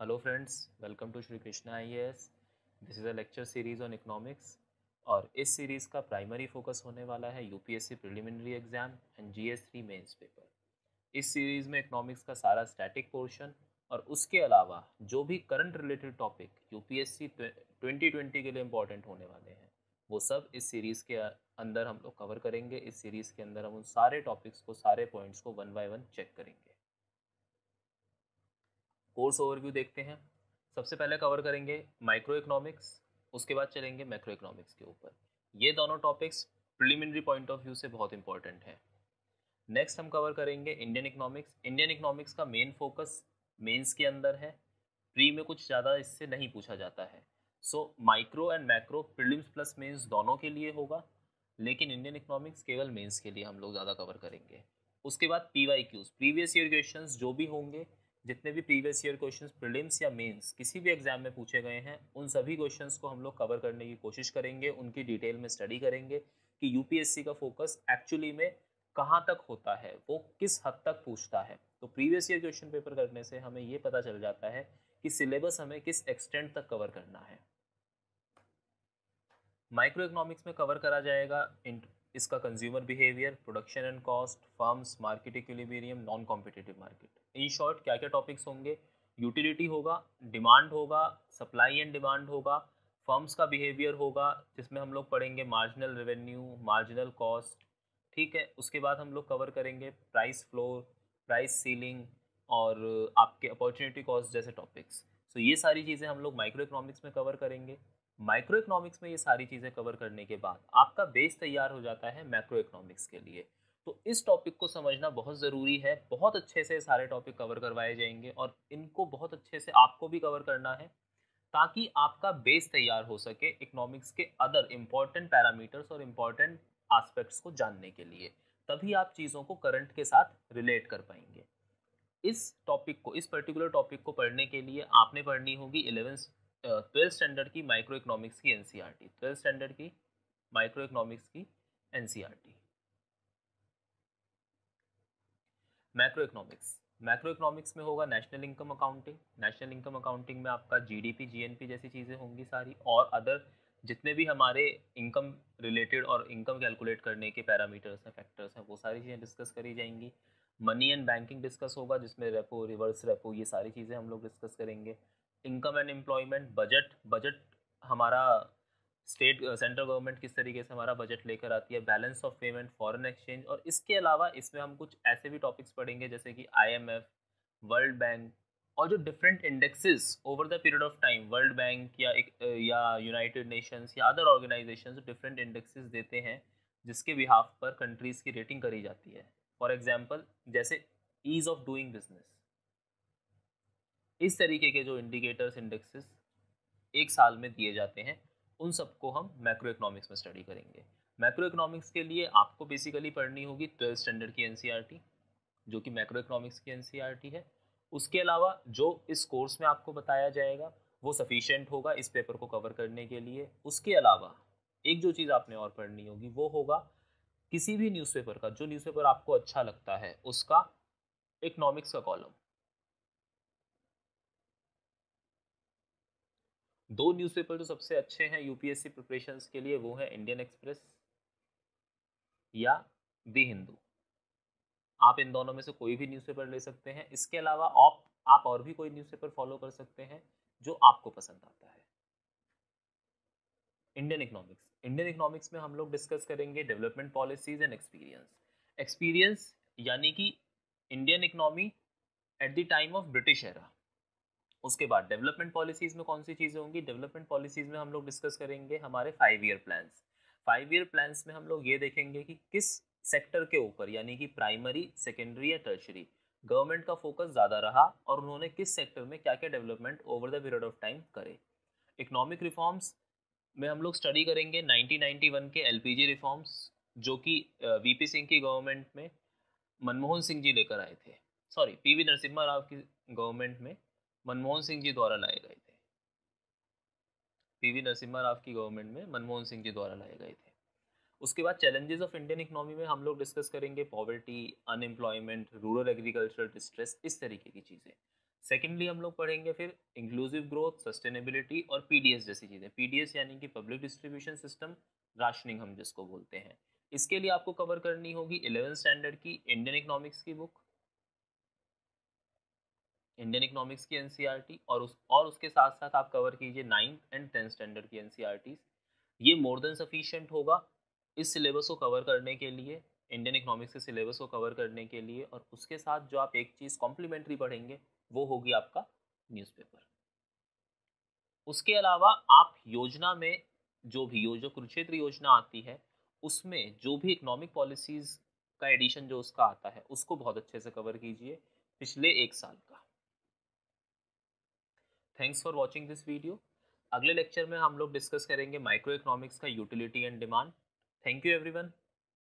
Hello friends welcome to Shri Krishna IAS this is a lecture series on economics और इस series का primary focus होने वाला है UPSC preliminary exam and GS three mains paper इस series में economics का सारा स्टैटिक पोर्शन और उसके अलावा जो भी करंट रिलेटेड टॉपिक यूपीएससी 2020 के लिए इम्पोर्टेंट होने वाले हैं, वो सब इस सीरीज़ के अंदर हम लोग कवर करेंगे। इस सीरीज़ के अंदर हम उन सारे टॉपिक्स को, सारे पॉइंट्स को वन बाय वन चेक करेंगे। कोर्स ओवरव्यू देखते हैं। सबसे पहले कवर करेंगे माइक्रो इकोनॉमिक्स उसके बाद चलेंगे मैक्रो इकोनॉमिक्स के ऊपर। ये दोनों topics preliminary point of view से बहुत इंपॉर्टेंट हैं। नेक्स्ट हम कवर करेंगे इंडियन इकोनॉमिक्स इंडियन इकोनॉमिक्स का मेन फोकस मेंस के अंदर है। प्री में कुछ ज़्यादा इससे नहीं पूछा जाता है। So micro and macro prelims plus mains दोनों के लिए होगा। लेकिन इंडियन इकोनॉमिक्स केवल मेंस के लिए हम लोग ज़्यादा कवर करेंगे। उसके बाद P Y Qs previous year question जो भी होंगे जितने भी प्रीवियस ईयर क्वेश्चंस प्रीलिम्स या मेंस किसी भी एग्ज़ाम में पूछे गए हैं, उन सभी क्वेश्चंस को हम लोग कवर करने की कोशिश करेंगे, उनकी डिटेल में स्टडी करेंगे कि यूपीएससी का फोकस एक्चुअली में कहाँ तक होता है, वो किस हद तक पूछता है। तो प्रीवियस ईयर क्वेश्चन पेपर करने से हमें ये पता चल जाता है कि सिलेबस हमें किस एक्सटेंट तक कवर करना है। माइक्रो इकोनॉमिक्स में कवर करा जाएगा इसका consumer behaviour production and cost firms market equilibrium non competitive market in short क्या क्या टॉपिक्स होंगे? यूटिलिटी होगा डिमांड होगा सप्लाई एंड डिमांड होगा फर्म्स का बिहेवियर होगा जिसमें हम लोग पढ़ेंगे मार्जिनल रेवेन्यू मार्जिनल कॉस्ट ठीक है? उसके बाद हम लोग कवर करेंगे प्राइस फ्लोर प्राइस सीलिंग और आपके अपॉर्चुनिटी कॉस्ट जैसे टॉपिक्स सो so, ये सारी चीज़ें हम लोग माइक्रो इकोनॉमिक्स में कवर करेंगे। माइक्रो इकोनॉमिक्स में ये सारी चीज़ें कवर करने के बाद आपका बेस तैयार हो जाता है मैक्रो इकोनॉमिक्स के लिए। तो इस टॉपिक को समझना बहुत ज़रूरी है, बहुत अच्छे से सारे टॉपिक कवर करवाए जाएँगे और इनको बहुत अच्छे से आपको भी कवर करना है, ताकि आपका बेस तैयार हो सके इकोनॉमिक्स के अदर इंपॉर्टेंट पैरामीटर्स और इंपॉर्टेंट आस्पेक्ट्स को जानने के लिए। तभी आप चीज़ों को करंट के साथ रिलेट कर पाएँगे। इस टॉपिक को, इस पर्टिकुलर टॉपिक को पढ़ने के लिए आपने पढ़नी होगी इलेवेंथ ट्वेल्थ स्टैंडर्ड की माइक्रो इकोनॉमिक्स की N C R T twelfth standard की माइक्रो इकोनॉमिक्स की N C R T macro economics macro economics में होगा national income accounting. National income accounting में आपका जीडीपी, जीएनपी जैसी चीज़ें होंगी सारी और अदर जितने भी हमारे इनकम रिलेटेड और इनकम कैलकुलेट करने के पैरामीटर्स हैं, फैक्टर्स हैं, वो सारी चीज़ें डिस्कस करी जाएँगी। मनी एंड बैंकिंग डिस्कस होगा जिसमें रेपो, रिवर्स रेपो, ये सारी चीज़ें हम लोग डिस्कस करेंगे। Income and employment budget budget हमारा स्टेट सेंट्रल गवर्नमेंट किस तरीके से हमारा बजट लेकर आती है balance of payment foreign exchange और इसके अलावा इसमें हम कुछ ऐसे भी टॉपिक्स पढ़ेंगे जैसे कि आईएमएफ वर्ल्ड बैंक और जो different indexes over the period of time World Bank या एक, या यूनाइटेड नेशंस या अदर ऑर्गेनाइजेशन डिफरेंट इंडेक्सेस देते हैं जिसके बिहाफ पर कंट्रीज़ की रेटिंग करी जाती है। फॉर एग्ज़ाम्पल जैसे ईज ऑफ़ डूइंग बिज़नेस इस तरीके के जो इंडिकेटर्स इंडेक्सेस एक साल में दिए जाते हैं, उन सबको हम मैक्रो इकोनॉमिक्स में स्टडी करेंगे। मैक्रो इकोनॉमिक्स के लिए आपको बेसिकली पढ़नी होगी ट्वेल्थ स्टैंडर्ड की एन जो कि मैक्रो इकोनॉमिक्स की एन है। उसके अलावा जो इस कोर्स में आपको बताया जाएगा, वो सफिशेंट होगा इस पेपर को कवर करने के लिए। उसके अलावा एक जो चीज़ आपने और पढ़नी होगी, वो होगा किसी भी न्यूज़पेपर का, जो न्यूज़पेपर आपको अच्छा लगता है, उसका इकोनॉमिक्स का कॉलम दो न्यूज़पेपर जो सबसे अच्छे हैं यूपीएससी प्रिपरेशन के लिए, वो है इंडियन एक्सप्रेस या दी हिंदू आप इन दोनों में से कोई भी न्यूज़पेपर ले सकते हैं। इसके अलावा आप आप और भी कोई न्यूज़पेपर फॉलो कर सकते हैं जो आपको पसंद आता है। इंडियन इकोनॉमिक्स इंडियन इकोनॉमिक्स में हम लोग डिस्कस करेंगे development policies and experience experience यानी कि Indian economy at the time of British era उसके बाद डेवलपमेंट पॉलिसीज़ में कौन सी चीज़ें होंगी? डेवलपमेंट पॉलिसीज़ में हम लोग डिस्कस करेंगे हमारे five year plans five year plans में हम लोग ये देखेंगे कि किस सेक्टर के ऊपर, यानी कि प्राइमरी सेकेंडरी या टर्शरी गवर्नमेंट का फोकस ज़्यादा रहा और उन्होंने किस सेक्टर में क्या क्या development over the period of time करे. इकोनॉमिक रिफॉर्म्स में हम लोग स्टडी करेंगे 1991 के एलपीजी रिफॉर्म्स जो कि वीपी सिंह की गवर्नमेंट में, मनमोहन सिंह जी लेकर आए थे. सॉरी पीवी नरसिम्हा राव की गवर्नमेंट में मनमोहन सिंह जी द्वारा लाए गए थे। पीवी नरसिम्हा राव की गवर्नमेंट में मनमोहन सिंह जी द्वारा लाए गए थे। उसके बाद चैलेंजेस ऑफ़ इंडियन इकोनॉमी में हम लोग डिस्कस करेंगे poverty unemployment rural agricultural distress इस तरीके की चीज़ें। सेकेंडली हम लोग पढ़ेंगे फिर इंक्लूसिव ग्रोथ सस्टेनेबिलिटी और पीडीएस जैसी चीज़ें। पीडीएस यानी कि पब्लिक डिस्ट्रीब्यूशन सिस्टम राशनिंग हम जिसको बोलते हैं। इसके लिए आपको कवर करनी होगी इलेवेंथ स्टैंडर्ड की इंडियन इकोनॉमिक्स की बुक इंडियन इकोनॉमिक्स की एनसीईआरटी e और उस, और उसके साथ साथ आप कवर कीजिए नाइन्थ एंड टेंथ स्टैंडर्ड की एनसीईआरटी ये मोर देन सफिशिएंट होगा इस सिलेबस को कवर करने के लिए इंडियन इकोनॉमिक्स के सिलेबस को कवर करने के लिए और उसके साथ जो आप एक चीज़ कॉम्प्लीमेंट्री पढ़ेंगे, वो होगी आपका न्यूज़पेपर उसके अलावा आप योजना में जो भी जो कुरुक्षेत्र योजना आती है, उसमें जो भी इकोनॉमिक पॉलिसीज़ का एडिशन जो उसका आता है, उसको बहुत अच्छे से कवर कीजिए पिछले एक साल का। Thanks for watching this video अगले लेक्चर में हम लोग डिस्कस करेंगे माइक्रो इकोनॉमिक्स का utility and demand thank you everyone